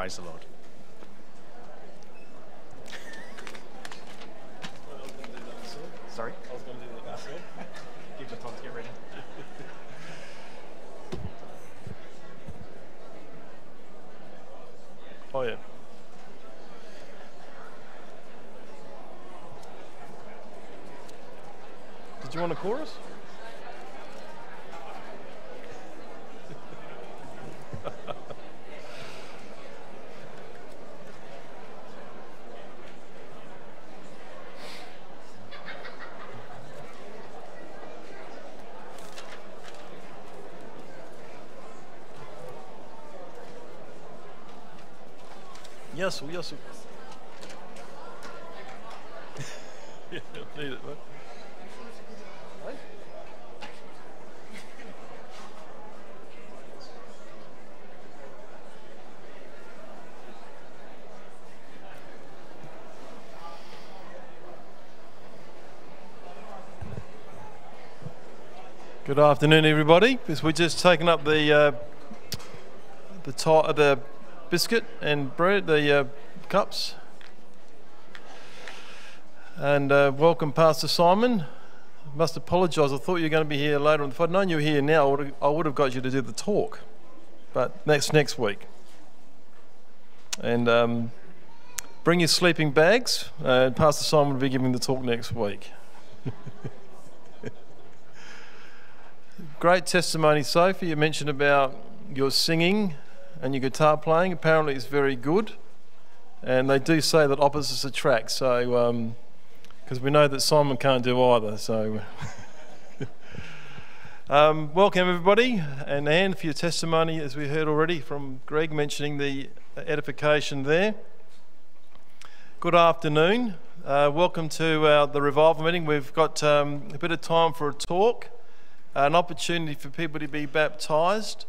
Praise the Lord. Sorry? I was going to do that myself. Give you time to get ready. Oh, yeah. Did you want a chorus? Yes, yes. yeah, need it. Hey? Good afternoon, everybody. As we're just taking up the uh, the the biscuit and bread, the uh, cups, and uh, welcome, Pastor Simon. Must apologise. I thought you were going to be here later. If I'd known you were here now, I would have, got you to do the talk, but next next week. And um, bring your sleeping bags. Uh, Pastor Simon will be giving the talk next week. Great testimony, Sophie. You mentioned about your singing and your guitar playing. Apparently, is very good. And they do say that opposites attract. So, because we know that Simon can't do either. So, um, welcome everybody, and Anne for your testimony, as we heard already from Greg mentioning the edification there. Good afternoon. Uh, welcome to uh, the revival meeting. We've got um, a bit of time for a talk, an opportunity for people to be baptised.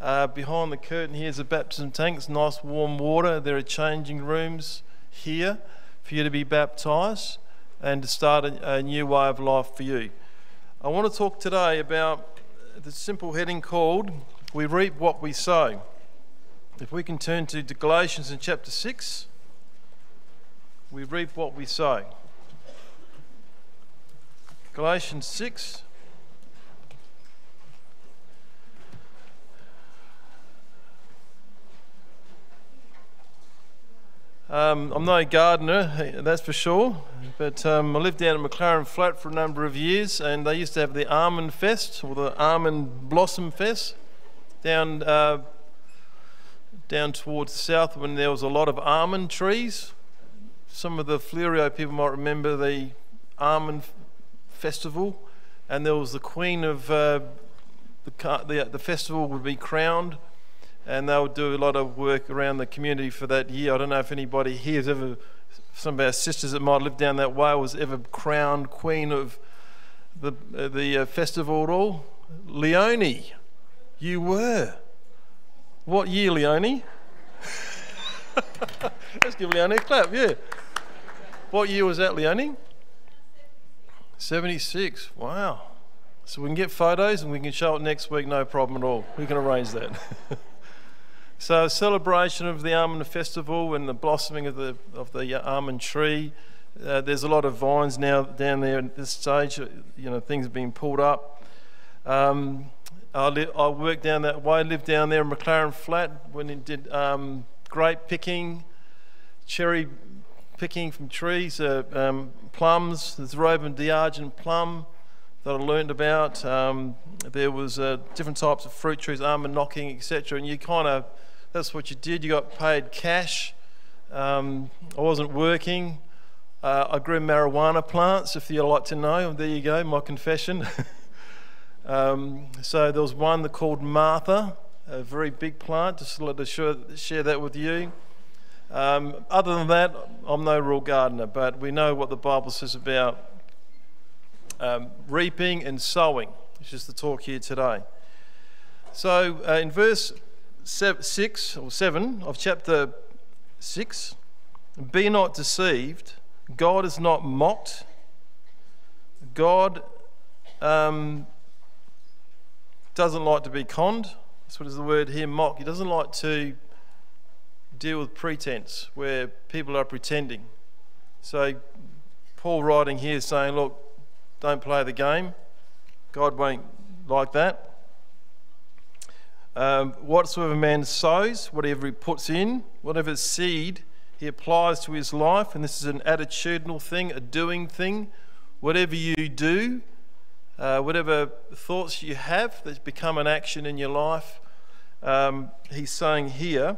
Uh, behind the curtain here is a baptism tank. It's nice warm water. There are changing rooms here for you to be baptised and to start a, a new way of life for you. I want to talk today about the simple heading called We Reap What We Sow. If we can turn to Galatians in chapter 6, we reap what we sow. Galatians 6. Um, I'm no gardener, that's for sure, but um, I lived down at McLaren Flat for a number of years, and they used to have the Almond Fest or the Almond Blossom Fest down uh, down towards the south when there was a lot of almond trees. Some of the Fleurieu people might remember the Almond Festival, and there was the Queen of uh, the, the the festival would be crowned and they would do a lot of work around the community for that year. I don't know if anybody here has ever, some of our sisters that might live down that way, was ever crowned queen of the uh, the uh, festival at all. Leonie, you were. What year, Leonie? Let's give Leonie a clap. Yeah. What year was that, Leonie? 76. Wow. So we can get photos and we can show it next week, no problem at all. We can arrange that. So, celebration of the almond festival and the blossoming of the of the almond tree. Uh, there's a lot of vines now down there at this stage. You know, things are being pulled up. Um, I, I worked down that way. Lived down there in McLaren Flat when it did um, grape picking, cherry picking from trees, uh, um, plums. There's Robin d'Argent plum that I learned about. Um, there was uh, different types of fruit trees, almond knocking, etc. And you kind of that's what you did. You got paid cash. Um, I wasn't working. Uh, I grew marijuana plants, if you'd like to know. There you go, my confession. um, so there was one that called Martha, a very big plant. Just let to share, share that with you. Um, other than that, I'm no real gardener, but we know what the Bible says about um, reaping and sowing, which is the talk here today. So uh, in verse 6 or 7 of chapter 6 Be not deceived, God is not mocked. God um, doesn't like to be conned. That's what is the word here, mock. He doesn't like to deal with pretense, where people are pretending. So, Paul writing here saying, look, don't play the game. God won't like that. Um, whatsoever man sows, whatever he puts in, whatever seed he applies to his life, and this is an attitudinal thing, a doing thing. Whatever you do, uh, whatever thoughts you have that become an action in your life, um, he's saying here,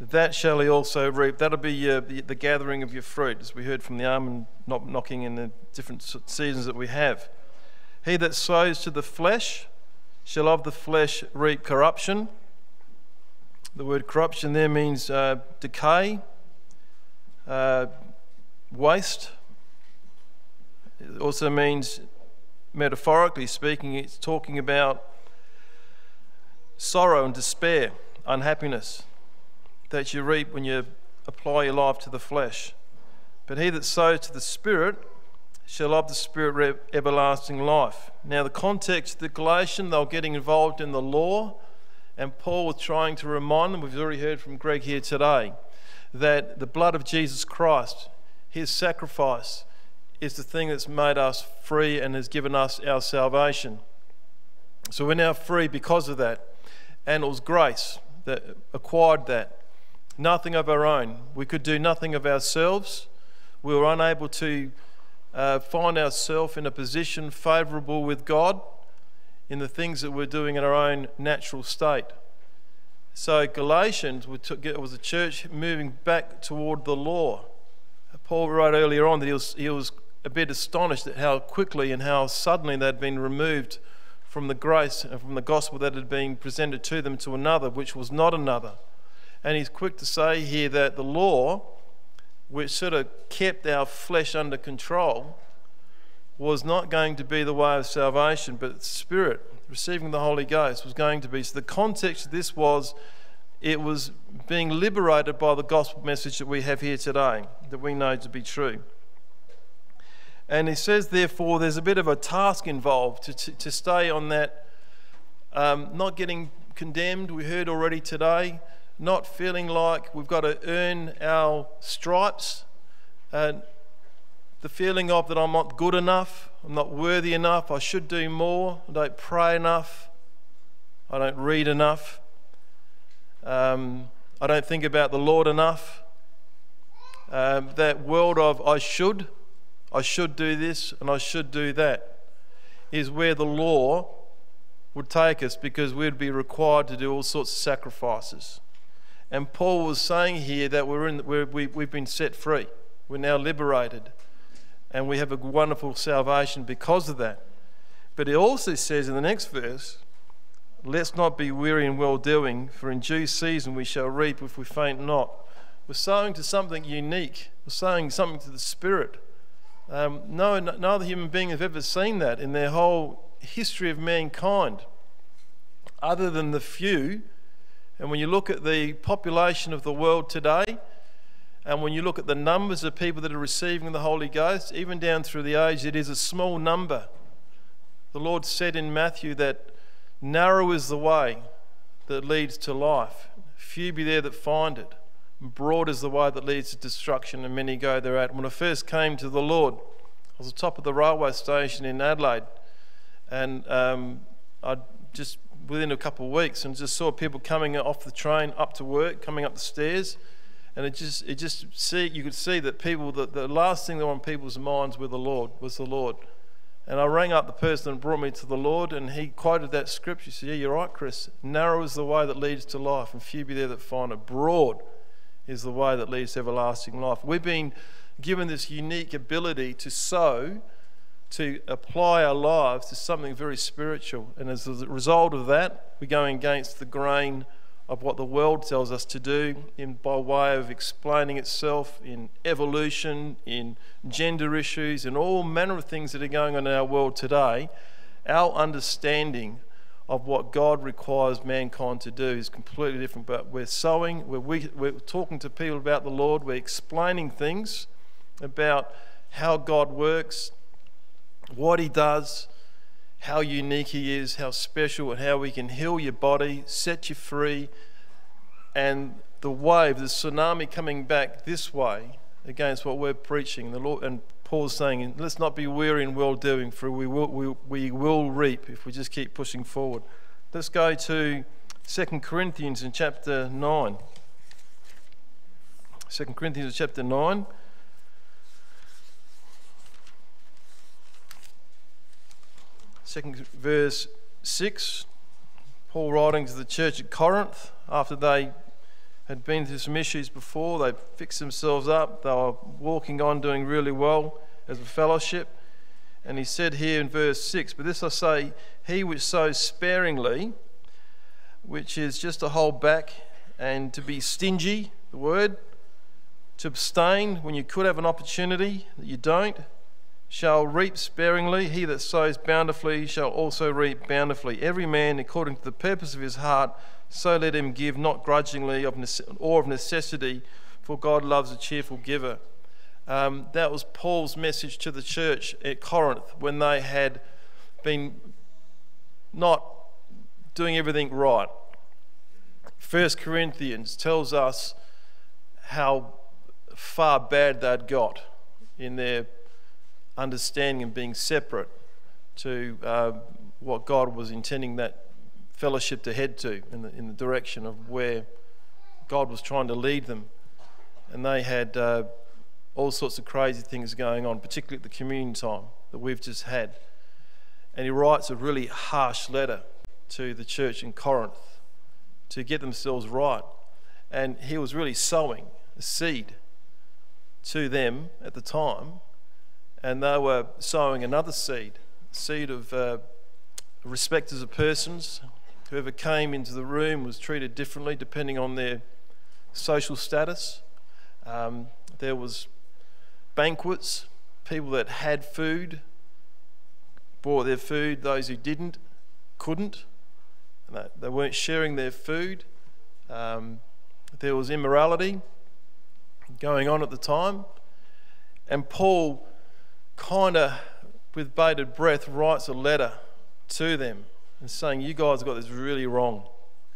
that shall he also reap. That'll be uh, the, the, gathering of your fruit, as we heard from the almond knocking in the different seasons that we have. He that sows to the flesh shall of the flesh reap corruption. The word corruption there means uh, decay, uh, waste. It also means, metaphorically speaking, it's talking about sorrow and despair, unhappiness that you reap when you apply your life to the flesh. But he that sows to the Spirit shall of the Spirit everlasting life. Now, the context the Galatian, they were getting involved in the law, and Paul was trying to remind them, we've already heard from Greg here today, that the blood of Jesus Christ, his sacrifice, is the thing that's made us free and has given us our salvation. So we're now free because of that. And it was grace that acquired that nothing of our own. We could do nothing of ourselves. We were unable to uh, find ourselves in a position favourable with God in the things that we're doing in our own natural state. So, Galatians was a church moving back toward the law. Paul wrote earlier on that he was, he was a bit astonished at how quickly and how suddenly they'd been removed from the grace and from the gospel that had been presented to them to another, which was not another. And he's quick to say here that the law, which sort of kept our flesh under control, was not going to be the way of salvation, but Spirit, receiving the Holy Ghost, was going to be. So the context of this was it was being liberated by the gospel message that we have here today, that we know to be true. And he says, therefore, there's a bit of a task involved to, to, to stay on that, um, not getting condemned. We heard already today not feeling like we've got to earn our stripes, and the feeling of that I'm not good enough, I'm not worthy enough, I should do more, I don't pray enough, I don't read enough, um, I don't think about the Lord enough. Um, that world of I should, I should do this, and I should do that is where the law would take us because we'd be required to do all sorts of sacrifices. And Paul was saying here that we're in, we're, we, we've been set free. We're now liberated. And we have a wonderful salvation because of that. But he also says in the next verse, Let's not be weary in well doing, for in due season we shall reap if we faint not. We're sowing to something unique. We're sowing something to the Spirit. Um, no, no other human being have ever seen that in their whole history of mankind, other than the few and when you look at the population of the world today, and when you look at the numbers of people that are receiving the Holy Ghost, even down through the age, it is a small number. The Lord said in Matthew that narrow is the way that leads to life. Few be there that find it. Broad is the way that leads to destruction, and many go thereat. When I first came to the Lord, I was at the top of the railway station in Adelaide, and um, I just within a couple of weeks and just saw people coming off the train up to work, coming up the stairs. And it just, it just see, you could see that people, the, the last thing that were on people's minds were the Lord, was the Lord. And I rang up the person that brought me to the Lord, and he quoted that scripture. He said, Yeah, you're right, Chris. Narrow is the way that leads to life, and few be there that find it. Broad is the way that leads to everlasting life. We've been given this unique ability to sow to apply our lives to something very spiritual. And as a result of that, we're going against the grain of what the world tells us to do in, by way of explaining itself in evolution, in gender issues, and all manner of things that are going on in our world today. Our understanding of what God requires mankind to do is completely different. But we're sowing, we're, we, are we are talking to people about the Lord, we're explaining things about how God works, what he does, how unique he is, how special, and how he can heal your body, set you free, and the wave, the tsunami coming back this way against what we're preaching. The Lord and Paul's saying, let's not be weary in well doing, for we will, we, we will reap if we just keep pushing forward. Let's go to 2 Corinthians in chapter 9. 2 Corinthians chapter 9. Second verse 6. Paul writing to the church at Corinth after they had been through some issues before. They fixed themselves up. They were walking on, doing really well as a fellowship. And he said here in verse 6 But this I say, he which sows sparingly, which is just to hold back and to be stingy, the word, to abstain when you could have an opportunity that you don't, shall reap sparingly. He that sows bountifully shall also reap bountifully. Every man according to the purpose of his heart so let him give, not grudgingly of or of necessity, for God loves a cheerful giver. Um, that was Paul's message to the church at Corinth when they had been not doing everything right. First Corinthians tells us how far bad they'd got in their understanding and being separate to uh, what God was intending that fellowship to head to in the, in the direction of where God was trying to lead them. And they had uh, all sorts of crazy things going on, particularly at the communion time that we've just had. And he writes a really harsh letter to the church in Corinth to get themselves right. And he was really sowing a seed to them at the time. And they were sowing another seed, seed of uh, respect as a persons, Whoever came into the room was treated differently depending on their social status. Um, there was banquets, people that had food brought their food, those who didn't couldn't. They, they weren't sharing their food. Um, there was immorality going on at the time. And Paul, kind of with bated breath, writes a letter to them and saying, You guys got this really wrong.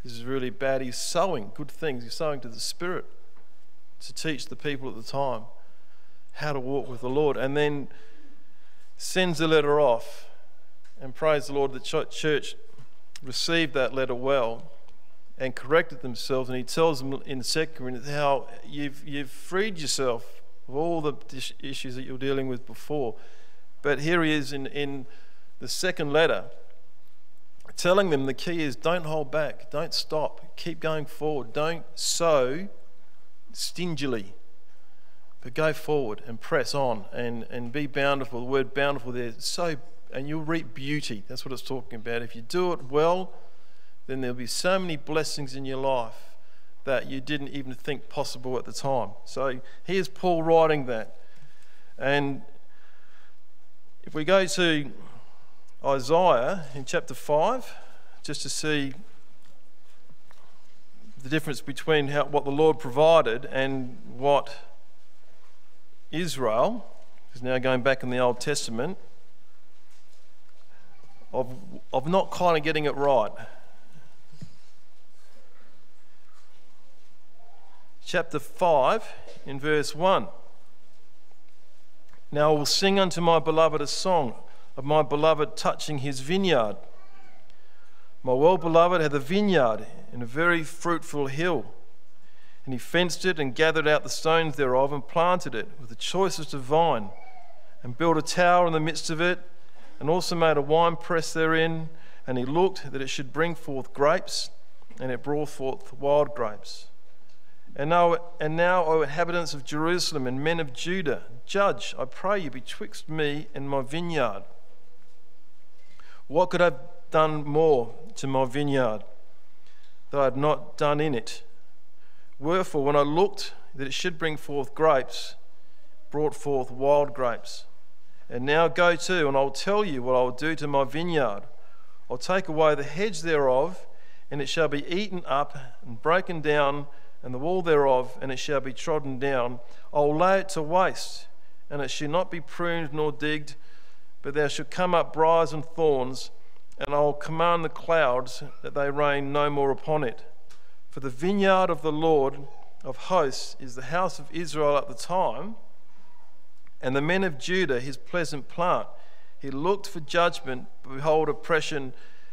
This is really bad. He's sowing good things, he's sowing to the Spirit to teach the people at the time how to walk with the Lord. And then sends the letter off and praise the Lord. The church received that letter well and corrected themselves. And he tells them in the second how you've, you've freed yourself of all the issues that you're dealing with before. But here he is in, in the second letter telling them the key is don't hold back, don't stop, keep going forward, don't sow stingily, but go forward and press on and, and be bountiful. The word bountiful there, so and you'll reap beauty. That's what it's talking about. If you do it well, then there'll be so many blessings in your life that you didn't even think possible at the time. So here's Paul writing that. And if we go to Isaiah in chapter 5 just to see the difference between how, what the Lord provided and what Israel is now going back in the Old Testament of, of not kind of getting it right. Chapter 5 in verse 1. Now I will sing unto my beloved a song of my beloved touching his vineyard. My well beloved had a vineyard in a very fruitful hill, and he fenced it and gathered out the stones thereof and planted it with the choicest of vine, and built a tower in the midst of it, and also made a wine press therein. And he looked that it should bring forth grapes, and it brought forth wild grapes. And now, and now, O inhabitants of Jerusalem and men of Judah, judge, I pray you, betwixt me and my vineyard. What could I have done more to my vineyard that I had not done in it? Wherefore, when I looked that it should bring forth grapes, brought forth wild grapes. And now go to, and I'll tell you what I will do to my vineyard. I'll take away the hedge thereof, and it shall be eaten up and broken down, and the wall thereof, and it shall be trodden down. I'll lay it to waste, and it shall not be pruned nor digged but there shall come up briars and thorns, and I will command the clouds that they rain no more upon it. For the vineyard of the Lord of hosts is the house of Israel at the time, and the men of Judah his pleasant plant. He looked for judgment, but behold, oppression,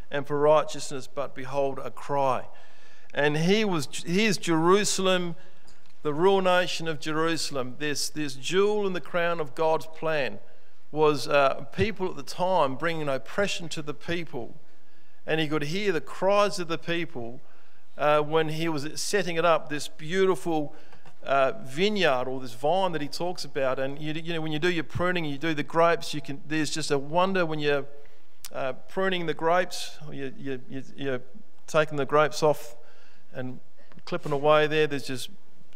and for righteousness, but behold, a cry. And he was he is Jerusalem, the real nation of Jerusalem. This this jewel in the crown of God's plan was uh, people at the time bringing oppression to the people, and he could hear the cries of the people uh, when he was setting it up. This beautiful uh, vineyard or this vine that he talks about. And you, you, know, when you do your pruning, you do the grapes. You can. There's just a wonder when you're uh, pruning the grapes. You, you, you, you're taking the grapes off and clipping away there. There's just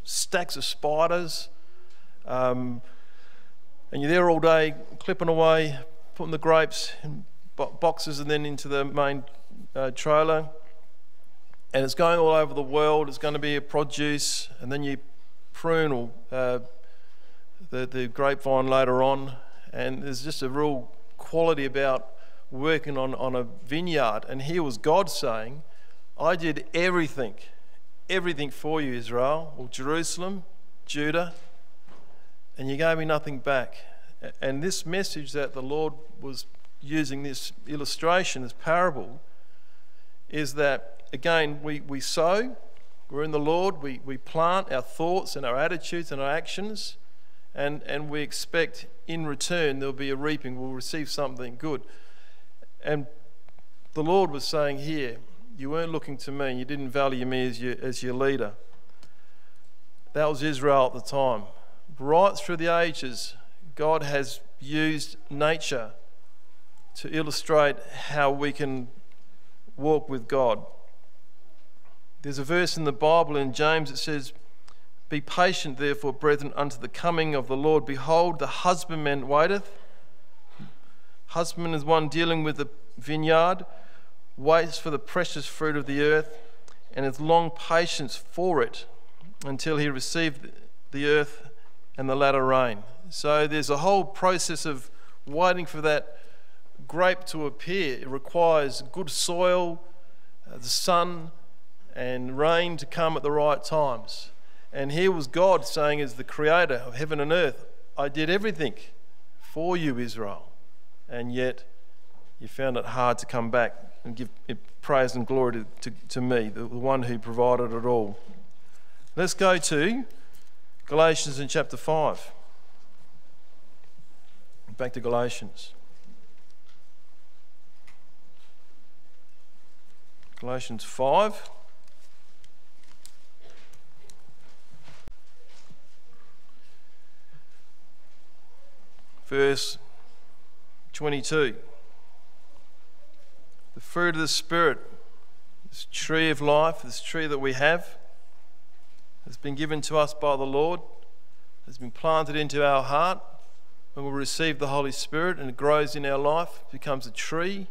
stacks of spiders. Um, and you're there all day clipping away, putting the grapes in boxes and then into the main uh, trailer. And it's going all over the world. It's going to be a produce, and then you prune or uh, the, the grapevine later on. And there's just a real quality about working on, on a vineyard. And here was God saying, I did everything, everything for you, Israel, or Jerusalem, Judah, and you gave me nothing back. And this message that the Lord was using, this illustration, this parable, is that, again, we, we sow, we're in the Lord, we, we plant our thoughts and our attitudes and our actions, and, and we expect in return there'll be a reaping, we'll receive something good. And the Lord was saying here, you weren't looking to me, you didn't value me as your, as your leader. That was Israel at the time. Right through the ages, God has used nature to illustrate how we can walk with God. There's a verse in the Bible in James that says, Be patient, therefore, brethren, unto the coming of the Lord. Behold, the husbandman waiteth. Husbandman is one dealing with the vineyard, waits for the precious fruit of the earth, and has long patience for it until he received the earth and the latter rain. So there's a whole process of waiting for that grape to appear. It requires good soil, uh, the sun, and rain to come at the right times. And here was God saying, as the creator of heaven and earth, I did everything for you, Israel. And yet you found it hard to come back and give praise and glory to, to, to me, the, the one who provided it all. Let's go to Galatians in chapter 5. Back to Galatians. Galatians 5. Verse 22. The fruit of the Spirit, this tree of life, this tree that we have, has been given to us by the Lord, has been planted into our heart. When we receive the Holy Spirit and it grows in our life, becomes a tree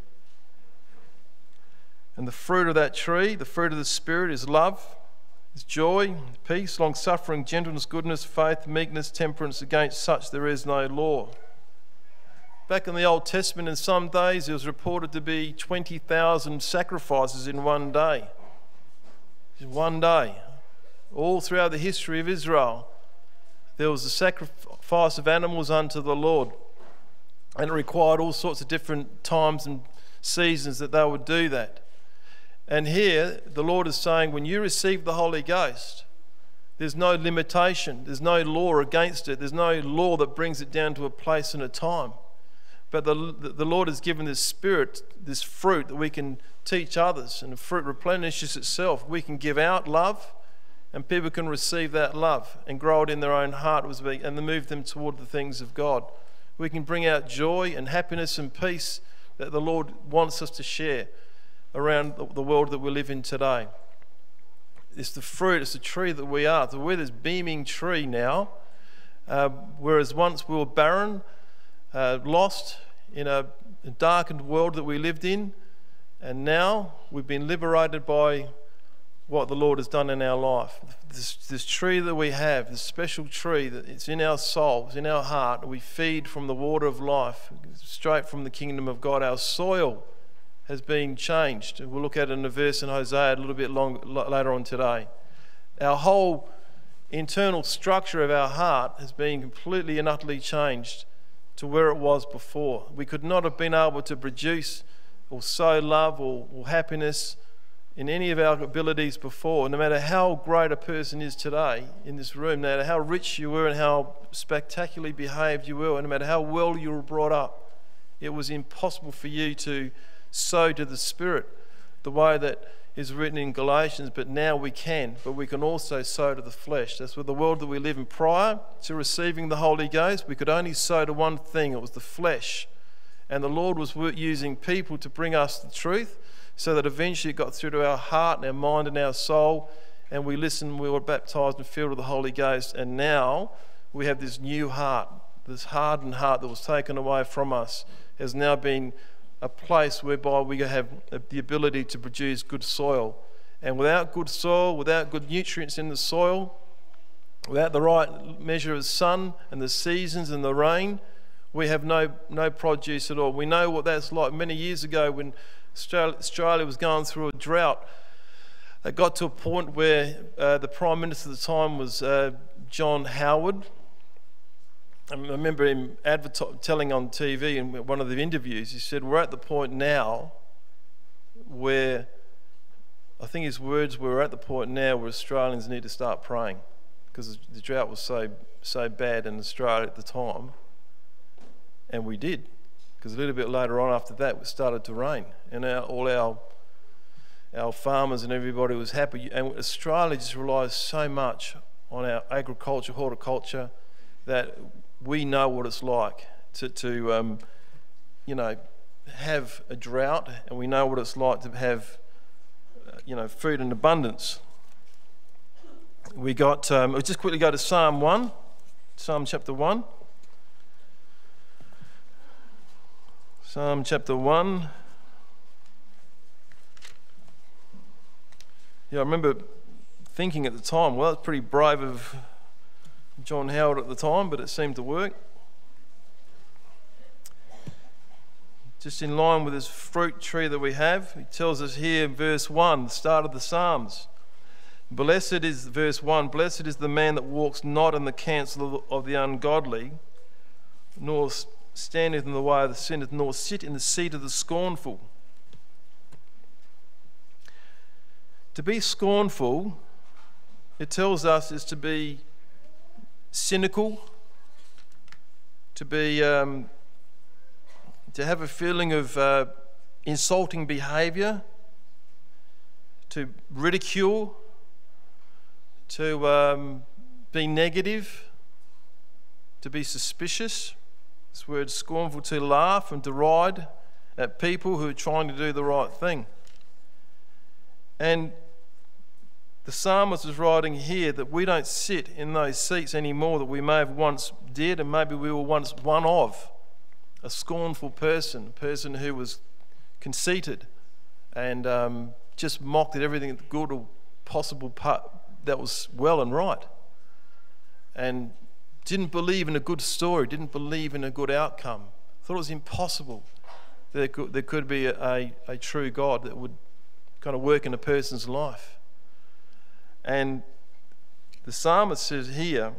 and the fruit of that tree, the fruit of the Spirit, is love, is joy, peace, long suffering, gentleness, goodness, faith, meekness, temperance. Against such there is no law. Back in the Old Testament, in some days, it was reported to be 20,000 sacrifices in one day. In one day. All throughout the history of Israel, there was a sacrifice of animals unto the Lord. And it required all sorts of different times and seasons that they would do that. And here, the Lord is saying, when you receive the Holy Ghost, there's no limitation, there's no law against it, there's no law that brings it down to a place and a time. But the, the Lord has given this spirit, this fruit that we can teach others, and the fruit replenishes itself. We can give out love, and people can receive that love and grow it in their own heart and move them toward the things of God. We can bring out joy and happiness and peace that the Lord wants us to share around the world that we live in today. It's the fruit, it's the tree that we are. So we're this beaming tree now, uh, whereas once we were barren, uh, lost in a darkened world that we lived in, and now we've been liberated by what the Lord has done in our life. This, this tree that we have, this special tree that it's in our souls, in our heart, we feed from the water of life, straight from the kingdom of God. Our soil has been changed. We'll look at it in a verse in Hosea a little bit long, later on today. Our whole internal structure of our heart has been completely and utterly changed to where it was before. We could not have been able to produce or sow love or, or happiness in any of our abilities before. No matter how great a person is today in this room, no matter how rich you were and how spectacularly behaved you were, and no matter how well you were brought up, it was impossible for you to sow to the Spirit the way that is written in Galatians, but now we can, but we can also sow to the flesh. That's what the world that we live in. Prior to receiving the Holy Ghost, we could only sow to one thing it was the flesh. And the Lord was using people to bring us the truth so that eventually it got through to our heart and our mind and our soul. And we listened, we were baptized and filled with the Holy Ghost. And now we have this new heart, this hardened heart that was taken away from us, has now been a place whereby we have the ability to produce good soil. And without good soil, without good nutrients in the soil, without the right measure of sun and the seasons and the rain, we have no, no produce at all. We know what that's like. Many years ago, when Australia, was going through a drought, it got to a point where uh, the Prime Minister at the time was uh, John Howard I remember him telling on TV in one of the interviews, he said, We're at the point now where, I think his words were, We're at the point now where Australians need to start praying because the drought was so, so bad in Australia at the time. And we did, because a little bit later on after that, it started to rain. And our, all our, our farmers and everybody was happy. And Australia just relies so much on our agriculture, horticulture, that we know what it's like to, to um, you know, have a drought, and we know what it's like to have, uh, you know, food in abundance. We got, um, we'll just quickly go to Psalm 1, Psalm chapter 1. Psalm chapter 1. Yeah, I remember thinking at the time, well, it's pretty brave of John Howard at the time, but it seemed to work. Just in line with this fruit tree that we have, he tells us here in verse 1, the start of the Psalms. Blessed is, verse 1, blessed is the man that walks not in the counsel of the ungodly, nor standeth in the way of the sinners, nor sit in the seat of the scornful. To be scornful, it tells us, is to be cynical, to be um, to have a feeling of uh, insulting behaviour, to ridicule, to um, be negative, to be suspicious. This word scornful, to laugh and deride at people who are trying to do the right thing. And the psalmist is writing here that we don't sit in those seats anymore that we may have once did, and maybe we were once one of a scornful person, a person who was conceited and um, just mocked at everything good or possible part that was well and right, and didn't believe in a good story, didn't believe in a good outcome, thought it was impossible there could, there could be a, a, a true God that would kind of work in a person's life. And the psalmist says here,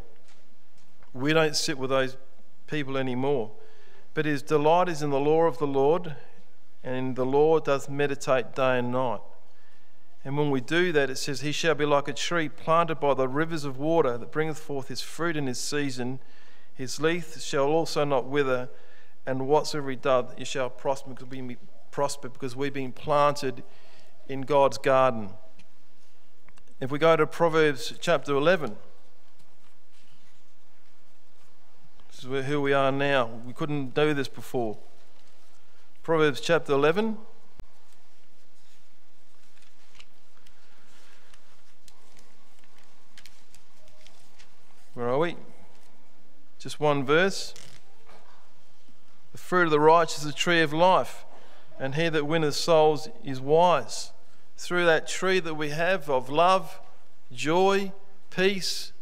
we don't sit with those people anymore, but his delight is in the law of the Lord, and the Lord does meditate day and night. And when we do that, it says, He shall be like a tree planted by the rivers of water that bringeth forth his fruit in his season. His leaf shall also not wither, and whatsoever he doth, he shall prosper because we've been planted in God's garden. If we go to Proverbs chapter 11, this is where, who we are now. We couldn't do this before. Proverbs chapter 11. Where are we? Just one verse. The fruit of the righteous is a tree of life, and he that winneth souls is wise through that tree that we have of love, joy, peace,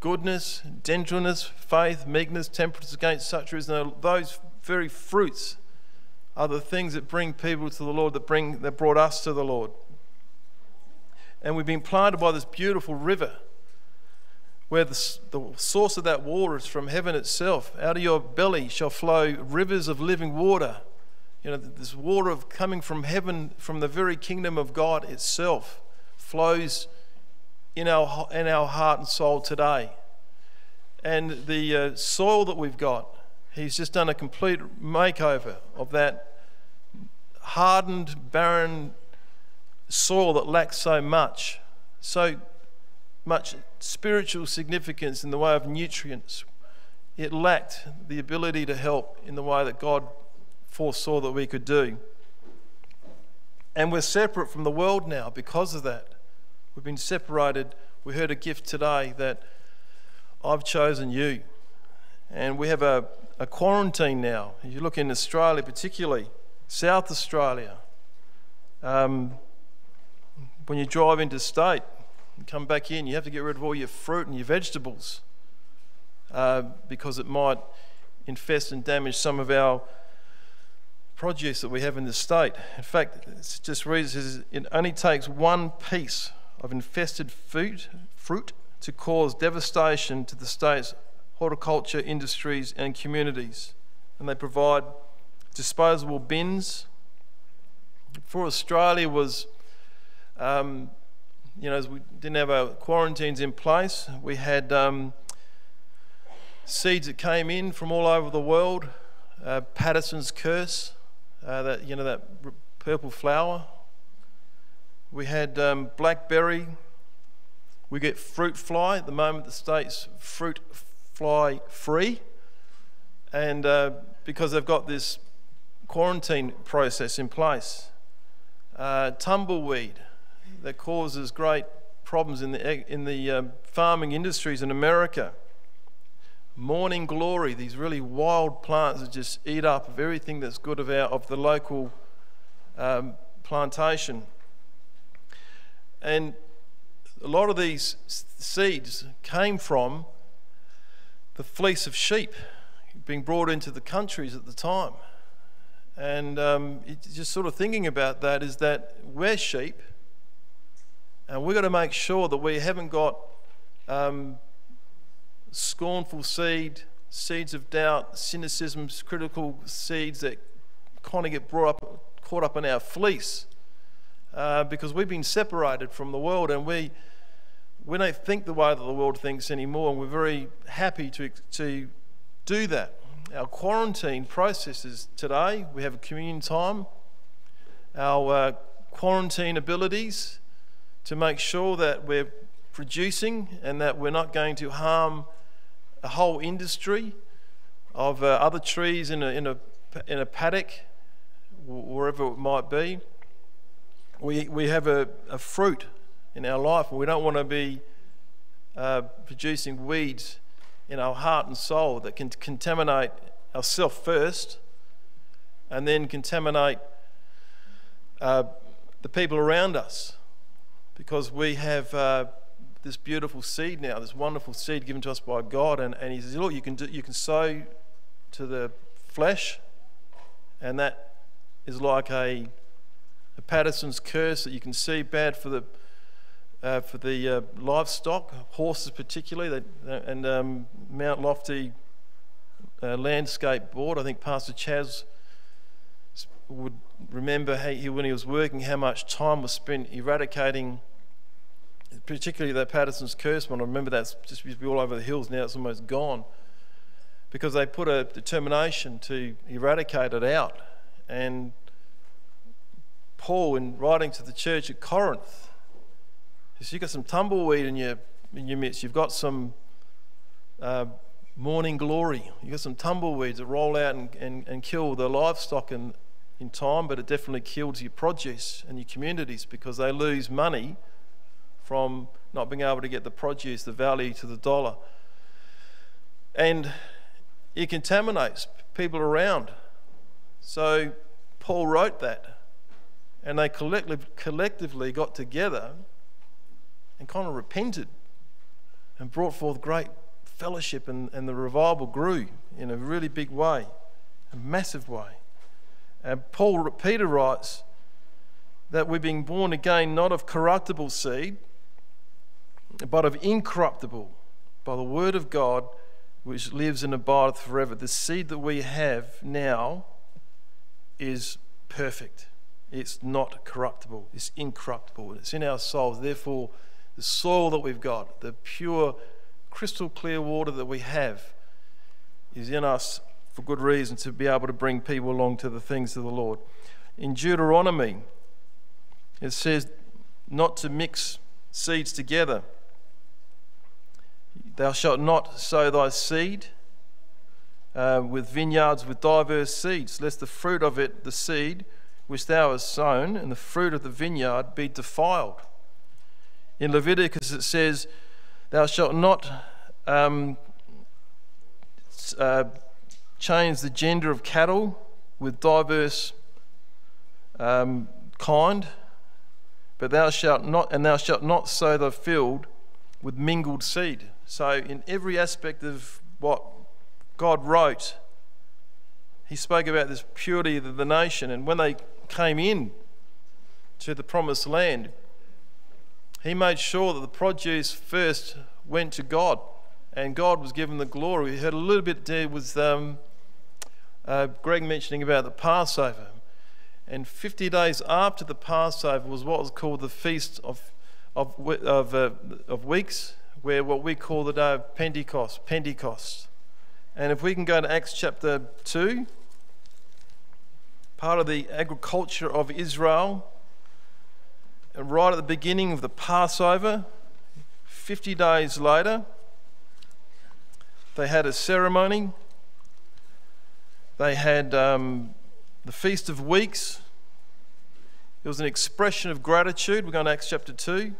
goodness, gentleness, faith, meekness, temperance, against such is those very fruits are the things that bring people to the Lord, that, bring, that brought us to the Lord. And we've been planted by this beautiful river where the, the source of that water is from heaven itself. Out of your belly shall flow rivers of living water. You know, this water of coming from heaven, from the very kingdom of God itself, flows in our, in our heart and soul today. And the uh, soil that we've got, He's just done a complete makeover of that hardened, barren soil that lacks so much, so much spiritual significance in the way of nutrients. It lacked the ability to help in the way that God foresaw that we could do. And we're separate from the world now because of that. We've been separated. We heard a gift today that I've chosen you. And we have a, a quarantine now. If you look in Australia, particularly South Australia. Um, when you drive into state, and come back in, you have to get rid of all your fruit and your vegetables uh, because it might infest and damage some of our produce that we have in the state. In fact, it's just reads it only takes one piece of infested fruit, fruit to cause devastation to the state's horticulture industries and communities. And they provide disposable bins. For Australia was, um, you know, as we didn't have our quarantines in place, we had um, seeds that came in from all over the world. Uh, Paterson's curse, uh, that you know that purple flower. We had um, blackberry. We get fruit fly at the moment. The state's fruit fly free, and uh, because they've got this quarantine process in place. Uh, tumbleweed that causes great problems in the in the um, farming industries in America. Morning glory, these really wild plants that just eat up of everything that's good of our of the local um, plantation. And a lot of these seeds came from the fleece of sheep being brought into the countries at the time. And um, just sort of thinking about that is that we're sheep, and we've got to make sure that we haven't got um, scornful seed, seeds of doubt, cynicism, critical seeds that kind of get brought up, caught up in our fleece. Uh, because we've been separated from the world and we we don't think the way that the world thinks anymore, and we're very happy to, to do that. Our quarantine processes today, we have a communion time, our uh, quarantine abilities to make sure that we're producing and that we're not going to harm a whole industry of uh, other trees in a, in, a, in a paddock, wherever it might be. We, we have a, a fruit in our life, and we don't want to be uh, producing weeds in our heart and soul that can contaminate ourselves first and then contaminate uh, the people around us because we have uh, this beautiful seed now, this wonderful seed given to us by God, and, and He says, Look, you can, do, you can sow to the flesh, and that is like a, a Paterson's curse that you can see bad for the uh, for the uh, livestock, horses particularly, they, and um, Mount Lofty uh, Landscape Board. I think Pastor Chaz would remember he, when he was working how much time was spent eradicating, particularly that Paterson's curse one. I remember that's just used to be all over the hills. Now it's almost gone because they put a determination to eradicate it out. And Paul, in writing to the church at Corinth, so you've got some tumbleweed in your, in your midst. You've got some uh, morning glory. You've got some tumbleweeds that roll out and, and, and kill the livestock in, in time, but it definitely kills your produce and your communities because they lose money from not being able to get the produce, the value to the dollar. And it contaminates people around. So Paul wrote that. And they collectively got together and kind of repented and brought forth great fellowship, and, and the revival grew in a really big way, a massive way. And Paul Peter writes that we're being born again not of corruptible seed, but of incorruptible, by the word of God, which lives and abideth forever. The seed that we have now is perfect. It's not corruptible, it's incorruptible. It's in our souls. Therefore, the soil that we've got, the pure, crystal clear water that we have, is in us for good reason to be able to bring people along to the things of the Lord. In Deuteronomy, it says not to mix seeds together. Thou shalt not sow thy seed uh, with vineyards with diverse seeds, lest the fruit of it, the seed, which thou hast sown, and the fruit of the vineyard be defiled. In Leviticus it says, Thou shalt not um, uh, change the gender of cattle with diverse um, kind, but thou shalt not, and thou shalt not sow the field with mingled seed. So, in every aspect of what God wrote, He spoke about this purity of the nation, and when they came in to the promised land, he made sure that the produce first went to God and God was given the glory. We heard a little bit there with um, uh, Greg mentioning about the Passover. And 50 days after the Passover was what was called the Feast of, of, of, uh, of Weeks, where what we call the day of Pentecost, Pentecost. And if we can go to Acts chapter 2, part of the agriculture of Israel. And right at the beginning of the Passover, 50 days later, they had a ceremony. They had um, the Feast of Weeks. It was an expression of gratitude. We're going to Acts chapter 2.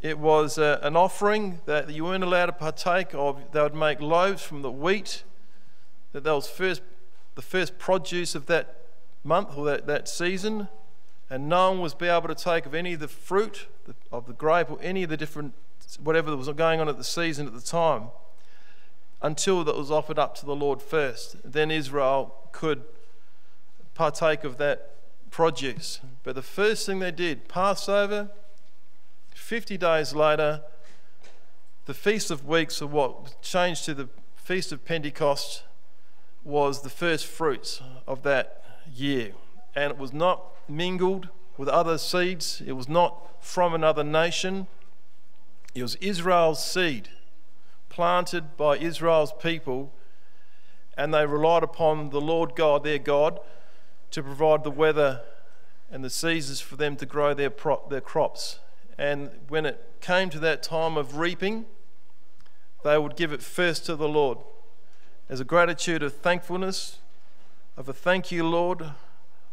It was uh, an offering that you weren't allowed to partake of. They would make loaves from the wheat that was first the first produce of that month or that, that season, and no one was be able to take of any of the fruit of the grape or any of the different whatever that was going on at the season at the time until that was offered up to the Lord first. Then Israel could partake of that produce. But the first thing they did, Passover, 50 days later, the Feast of Weeks, or what changed to the Feast of Pentecost, was the first fruits of that year. And it was not mingled with other seeds, it was not from another nation. It was Israel's seed, planted by Israel's people, and they relied upon the Lord God, their God, to provide the weather and the seasons for them to grow their, their crops. And when it came to that time of reaping, they would give it first to the Lord as a gratitude of thankfulness, of a thank you, Lord,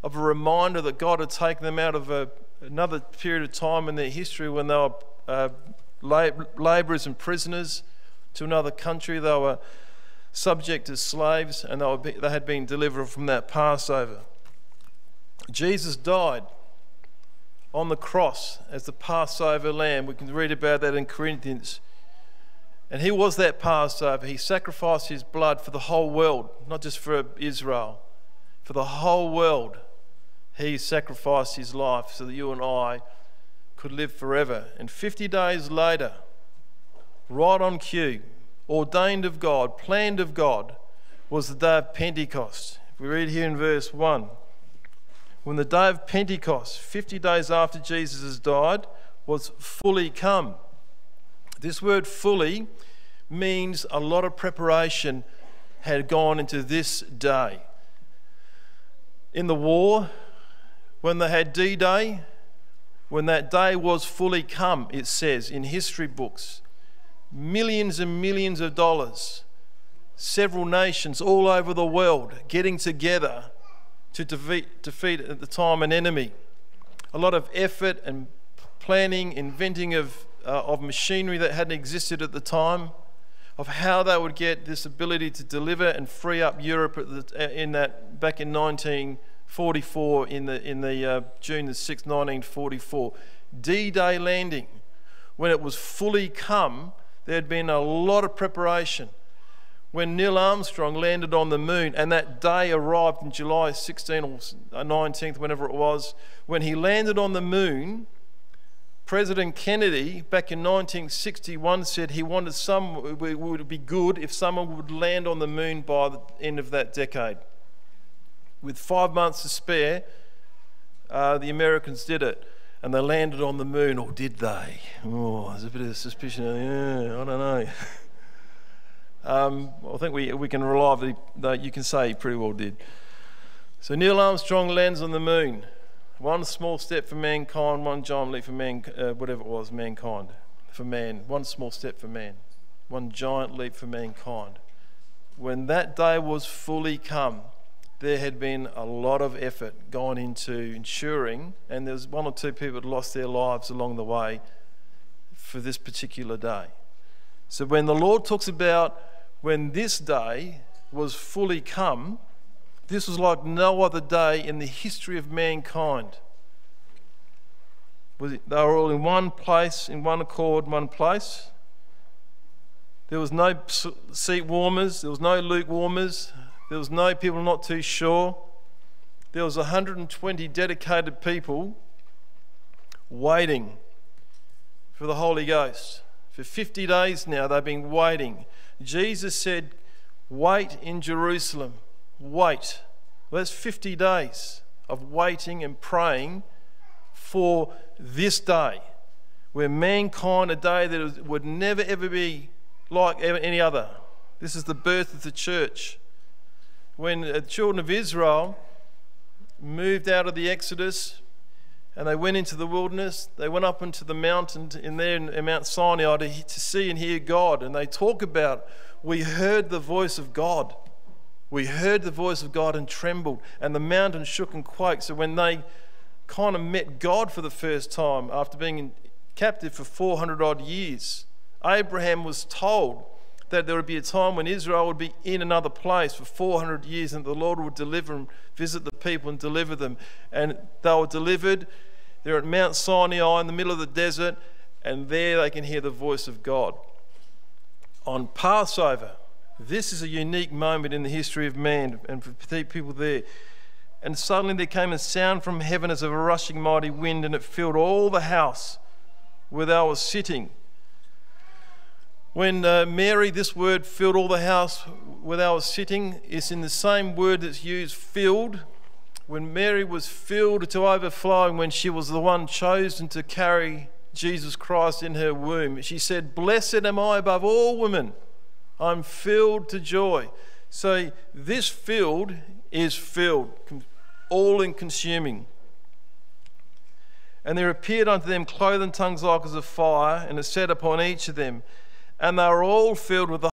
of a reminder that God had taken them out of a, another period of time in their history when they were uh, labourers and prisoners to another country. They were subject as slaves and they, were, they had been delivered from that Passover. Jesus died on the cross as the Passover lamb. We can read about that in Corinthians. And he was that Passover. He sacrificed his blood for the whole world, not just for Israel. For the whole world, he sacrificed his life so that you and I could live forever. And 50 days later, right on cue, ordained of God, planned of God, was the day of Pentecost. We read here in verse 1 when the day of Pentecost, 50 days after Jesus has died, was fully come. This word fully means a lot of preparation had gone into this day. In the war, when they had D Day, when that day was fully come, it says in history books, millions and millions of dollars, several nations all over the world getting together to defeat, defeat at the time an enemy. A lot of effort and planning, inventing of uh, of machinery that hadn't existed at the time, of how they would get this ability to deliver and free up Europe the, in that back in 1944, in the in the uh, June the 6th, 1944, D-Day landing, when it was fully come, there had been a lot of preparation. When Neil Armstrong landed on the moon, and that day arrived in July 16 or 19th, whenever it was, when he landed on the moon, President Kennedy back in 1961 said he wanted some, it would be good if someone would land on the moon by the end of that decade. With five months to spare, uh, the Americans did it and they landed on the moon, or did they? Oh, there's a bit of suspicion. Yeah, I don't know. um, I think we, we can reliably, you can say he pretty well did. So Neil Armstrong lands on the moon. One small step for mankind, one giant leap for man, uh, whatever it was, mankind, for man. One small step for man, one giant leap for mankind. When that day was fully come, there had been a lot of effort gone into ensuring, and there was one or two people that lost their lives along the way for this particular day. So when the Lord talks about when this day was fully come, this was like no other day in the history of mankind. They were all in one place, in one accord, one place. There was no seat warmers, there was no lukewarmers, there was no people not too sure. There was 120 dedicated people waiting for the Holy Ghost. For 50 days now, they've been waiting. Jesus said, Wait in Jerusalem. Wait. Well, that's 50 days of waiting and praying for this day, where mankind, a day that would never ever be like any other. This is the birth of the church when the children of Israel moved out of the Exodus and they went into the wilderness, they went up into the mountain in there in Mount Sinai to, to see and hear God. And they talk about, we heard the voice of God. We heard the voice of God and trembled, and the mountain shook and quaked. So when they kind of met God for the first time after being captive for 400 odd years, Abraham was told that there would be a time when Israel would be in another place for 400 years and the Lord would deliver and visit the people and deliver them. And they were delivered. They're at Mount Sinai in the middle of the desert, and there they can hear the voice of God. On Passover, this is a unique moment in the history of man and for people there. And suddenly there came a sound from heaven as of a rushing mighty wind, and it filled all the house where they were sitting. When uh, Mary, this word filled all the house where they were sitting, is in the same word that's used, filled. When Mary was filled to overflowing, when she was the one chosen to carry Jesus Christ in her womb, she said, Blessed am I above all women. I'm filled to joy. So this filled is filled, all in consuming. And there appeared unto them cloven tongues like as of fire, and it set upon each of them and they were all filled with the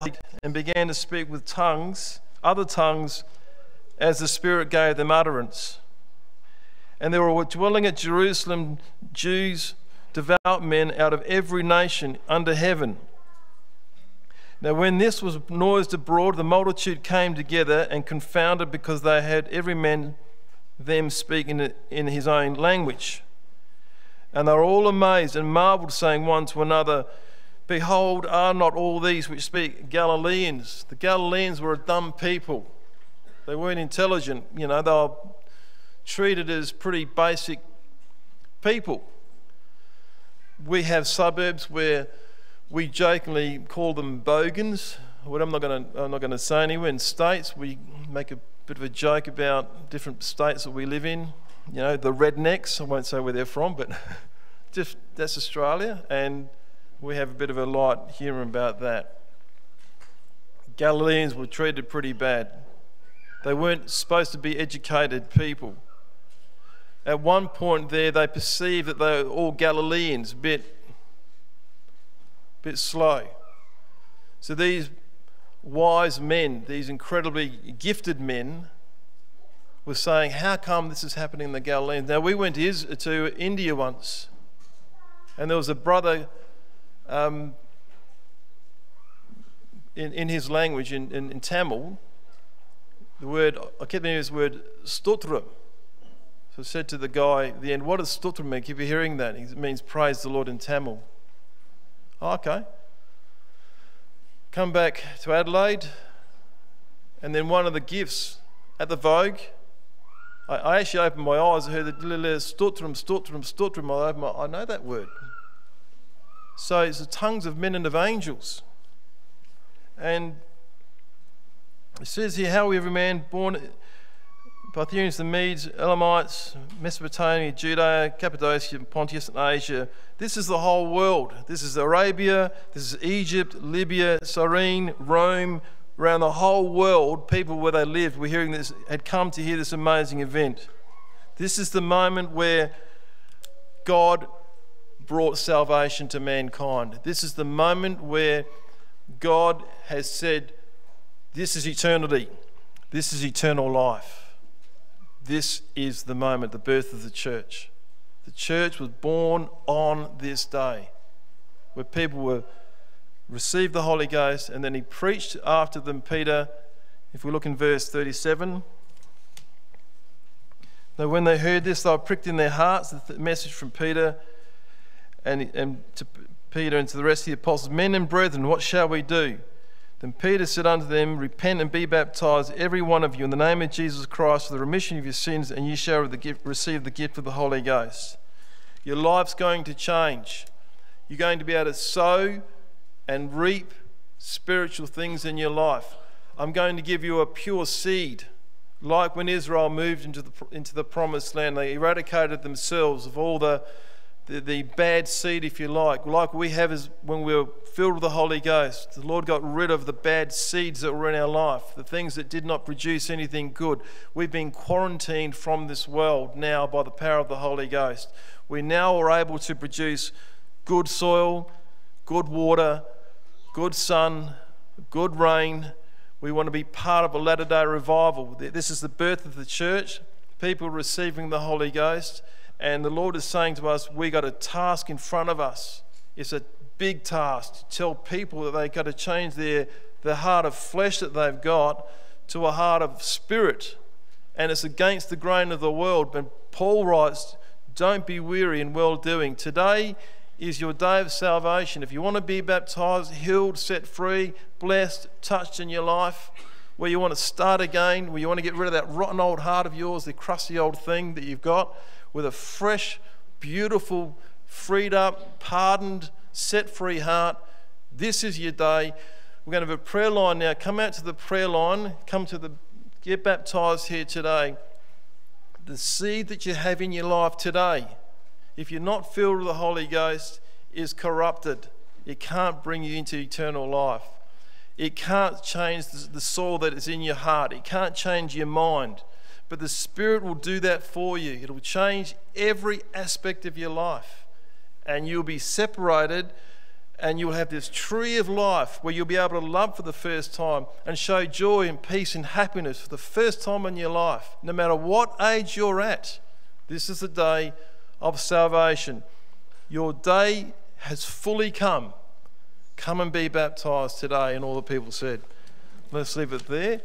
Holy Spirit and began to speak with tongues, other tongues, as the Spirit gave them utterance. And there were dwelling at Jerusalem Jews, devout men out of every nation under heaven. Now, when this was noised abroad, the multitude came together and confounded because they had every man them speaking in his own language. And they were all amazed and marveled, saying one to another, Behold, are not all these which speak Galileans? The Galileans were a dumb people. They weren't intelligent. You know, they were treated as pretty basic people. We have suburbs where we jokingly call them bogans. What I'm not going to I'm not going to say anywhere. In states, we make a bit of a joke about different states that we live in. You know, the rednecks. I won't say where they're from, but just that's Australia and we have a bit of a light humour about that. Galileans were treated pretty bad. They weren't supposed to be educated people. At one point there, they perceived that they were all Galileans, a bit, bit slow. So these wise men, these incredibly gifted men, were saying, How come this is happening in the Galileans? Now, we went to India once, and there was a brother um, in, in his language, in, in, in, Tamil, the word, I kept hearing this word, stotra. So I said to the guy at the end, what does stotra mean? Keep hearing that. It means praise the Lord in Tamil. Oh, okay. come back to Adelaide, and then one of the gifts at the Vogue, I, I actually opened my eyes I heard the stutrum, stutrum, stutrum. I, opened my, I know that word. So it's the tongues of men and of angels. And it says here, how we every man born Parthians, the Medes, Elamites, Mesopotamia, Judea, Cappadocia, Pontus, and Asia. This is the whole world. This is Arabia, this is Egypt, Libya, Cyrene, Rome, around the whole world, people where they lived were hearing this, had come to hear this amazing event. This is the moment where God brought salvation to mankind. This is the moment where God has said, This is eternity, this is eternal life. This is the moment, the birth of the church. The church was born on this day, where people were received the Holy Ghost, and then he preached after them, Peter. If we look in verse 37, now when they heard this, they were pricked in their hearts, the message from Peter and, and to Peter and to the rest of the apostles, Men and brethren, what shall we do? Then Peter said unto them, Repent and be baptized, every one of you, in the name of Jesus Christ, for the remission of your sins, and ye shall receive the gift of the Holy Ghost. Your life's going to change. You're going to be able to sow and reap spiritual things in your life. I'm going to give you a pure seed. Like when Israel moved into the, into the promised land, they eradicated themselves of all the the, the bad seed, if you like, like we have is when we were filled with the Holy Ghost. The Lord got rid of the bad seeds that were in our life, the things that did not produce anything good. We've been quarantined from this world now by the power of the Holy Ghost. We now are able to produce good soil, good water, good sun, good rain. We want to be part of a latter day revival. This is the birth of the church, people receiving the Holy Ghost. And the Lord is saying to us, we got a task in front of us. It's a big task to tell people that they've got to change their the heart of flesh that they've got to a heart of spirit. And it's against the grain of the world. But Paul writes, Don't be weary in well doing. Today is your day of salvation. If you want to be baptized, healed, set free, blessed, touched in your life, where you want to start again, where you want to get rid of that rotten old heart of yours, the crusty old thing that you've got, with a fresh, beautiful, freed up, pardoned, set free heart. This is your day. We're going to have a prayer line now. Come out to the prayer line. Come to the get baptized here today. The seed that you have in your life today, if you're not filled with the Holy Ghost, is corrupted. It can't bring you into eternal life. It can't change the soil that is in your heart. It can't change your mind. But the Spirit will do that for you. It'll change every aspect of your life. And you'll be separated and you'll have this tree of life where you'll be able to love for the first time and show joy and peace and happiness for the first time in your life, no matter what age you're at. This is the day of salvation. Your day has fully come. Come and be baptized today. And all the people said, Let's leave it there.